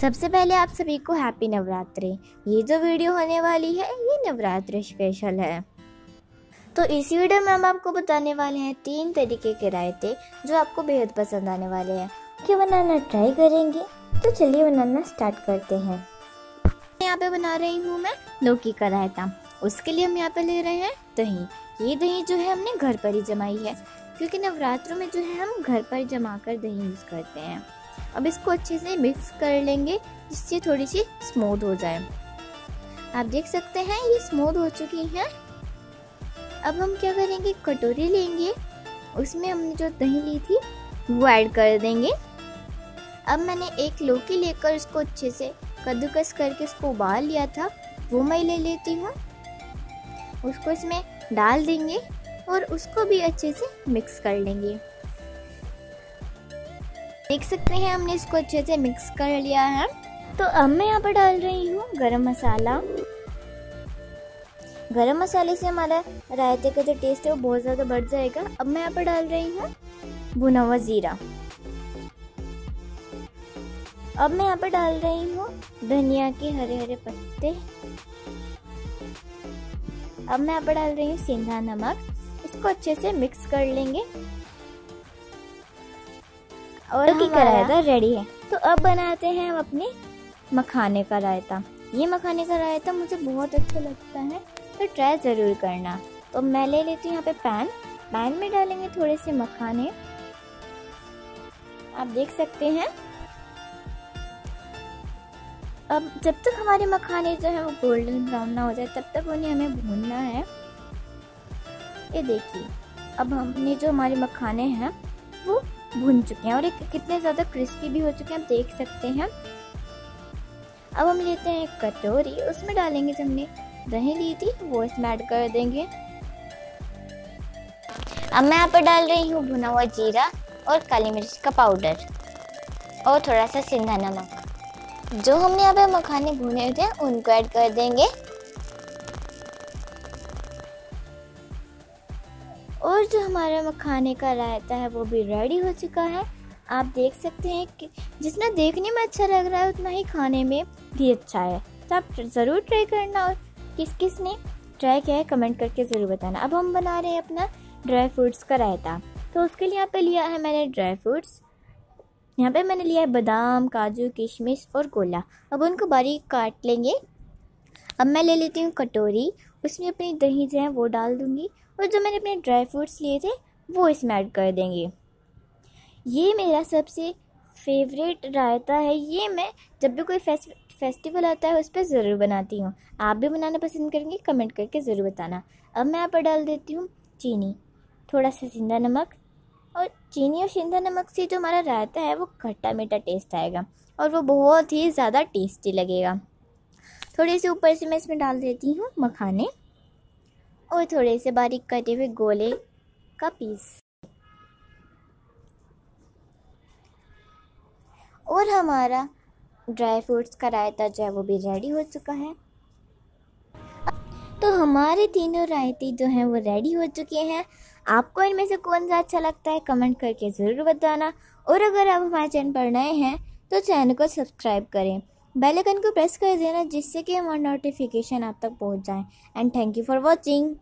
सबसे पहले आप सभी को हैप्पी नवरात्रि ये जो वीडियो होने वाली है, ये नवरात्रि स्पेशल है। तो इस वीडियो में हम आपको बताने वाले हैं तीन तरीके के रायते जो आपको बेहद पसंद आने वाले हैं। क्या बनाना ट्राई करेंगे। तो चलिए बनाना स्टार्ट करते हैं। यहाँ पे बना रही हूँ मैं लौकी का रायता। उसके लिए हम यहाँ पे ले रहे हैं दही। ये दही जो है हमने घर पर ही जमाई है, क्योंकि नवरात्रों में जो है हम घर पर जमा कर दही यूज़ करते हैं। अब इसको अच्छे से मिक्स कर लेंगे, जिससे थोड़ी सी स्मूथ हो जाए। आप देख सकते हैं, ये स्मूथ हो चुकी है। अब हम क्या करेंगे, कटोरी लेंगे। उसमें हमने जो दही ली थी, वो ऐड कर देंगे। अब मैंने एक लौकी लेकर उसको अच्छे से कद्दूकस करके उसको उबाल लिया था, वो मैं ले लेती हूँ। उसको इसमें डाल देंगे और उसको भी अच्छे से मिक्स कर लेंगे। देख सकते हैं हमने इसको अच्छे से मिक्स कर लिया है। तो अब मैं यहाँ पर डाल रही हूँ गरम मसाला। गरम मसाले से हमारा रायते का जो टेस्ट है वो बहुत ज़्यादा बढ़ जाएगा। अब मैं यहाँ पर डाल रही हूँ भुना हुआ ज़ीरा। अब मैं यहाँ पर डाल रही हूँ धनिया के हरे हरे पत्ते। अब मैं यहाँ पर डाल रही हूँ सेंधा नमक। इसको अच्छे से मिक्स कर लेंगे। और की का रायता? रेडी है। तो अब बनाते हैं हम अपने मखाने का रायता। ये मखाने का रायता मुझे बहुत अच्छा लगता है तो ट्राई ज़रूर करना। तो मैं ले लेती हूँ यहाँ पे पैन पैन में डालेंगे थोड़े से मखाने। आप देख सकते हैं। अब जब तक हमारे मखाने जो है वो गोल्डन ब्राउन ना हो जाए तब तक उन्हें हमें भूनना है। ये देखिए अब हमने जो हमारे मखाने हैं भुन चुके हैं और एक कितने ज़्यादा क्रिस्पी भी हो चुके हैं, आप देख सकते हैं। अब हम लेते हैं एक कटोरी, उसमें डालेंगे जो हमने दही ली थी, वो इसमें ऐड कर देंगे। अब मैं यहाँ पर डाल रही हूँ भुना हुआ जीरा और काली मिर्च का पाउडर और थोड़ा सा सिंधा नमक। जो हमने यहाँ पे मखाने भुने थे, उनको ऐड कर देंगे। और जो हमारा मखाने का रायता है वो भी रेडी हो चुका है। आप देख सकते हैं कि जितना देखने में अच्छा लग रहा है, उतना ही खाने में भी अच्छा है। तो आप ज़रूर ट्राई करना और किस किस ने ट्राई किया है कमेंट करके ज़रूर बताना। अब हम बना रहे हैं अपना ड्राई फ्रूट्स का रायता। तो उसके लिए यहाँ पे लिया है मैंने ड्राई फ्रूट्स यहाँ पे मैंने लिया है बादाम, काजू, किशमिश और कोला अब उनको बारीक काट लेंगे। अब मैं ले लेती हूँ कटोरी। उसमें अपनी दही जो है वो डाल दूँगी। और जो मैंने अपने ड्राई फ्रूट्स लिए थे, वो इसमें ऐड कर देंगे। ये मेरा सबसे फेवरेट रायता है। ये मैं जब भी कोई फेस्ट फेस्टिवल आता है, उस पर ज़रूर बनाती हूँ। आप भी बनाना पसंद करेंगे, कमेंट करके ज़रूर बताना। अब मैं यहाँ पर डाल देती हूँ चीनी। थोड़ा सा ज़िंदा नमक और चीनी और सिंधा नमक से जो हमारा रायता है, वो खट्टा मीठा टेस्ट आएगा और वो बहुत ही ज़्यादा टेस्टी लगेगा। थोड़ी सी ऊपर से मैं इसमें डाल देती हूँ मखाने। और थोड़े से बारीक कटे हुए गोले का पीस। और हमारा ड्राई फ्रूट्स का रायता जो है वो भी रेडी हो चुका है। तो हमारे तीनों रायते जो हैं वो रेडी हो चुके हैं। आपको इनमें से कौन सा अच्छा लगता है कमेंट करके ज़रूर बताना। और अगर आप हमारे चैनल पर नए हैं तो चैनल को सब्सक्राइब करें। बेल आइकन को प्रेस कर देना जिससे कि हमारा नोटिफिकेशन आप तक पहुँच जाए। And thank you for watching